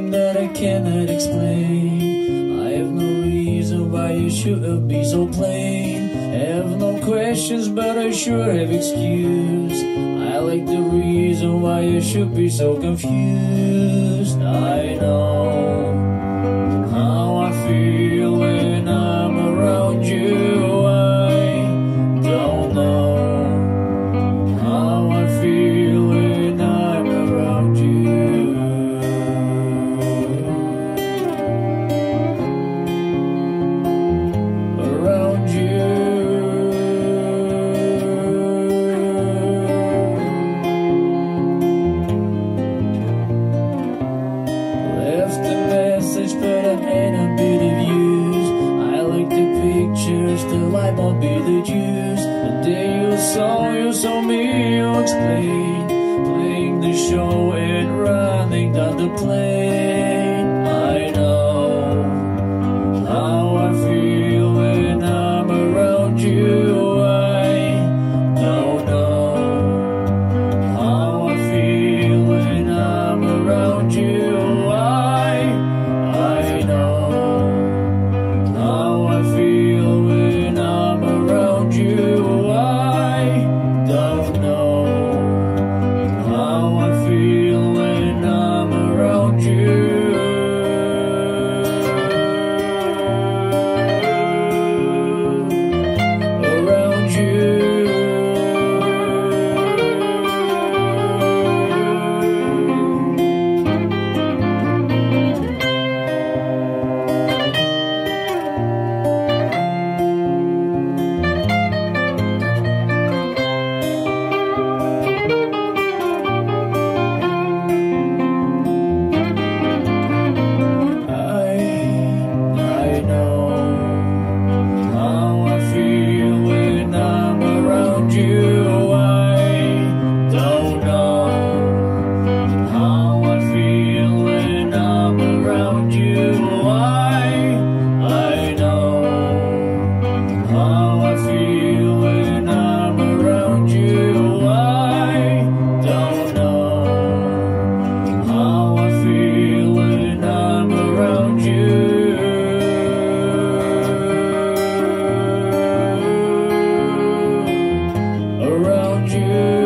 them that I cannot explain. I have no reason why you should be so plain. Have no questions, but I sure have excuse. I like the reason why you should be so confused. I. hundred The day you saw you saw me you explained Playing the show and running down the plane. around you.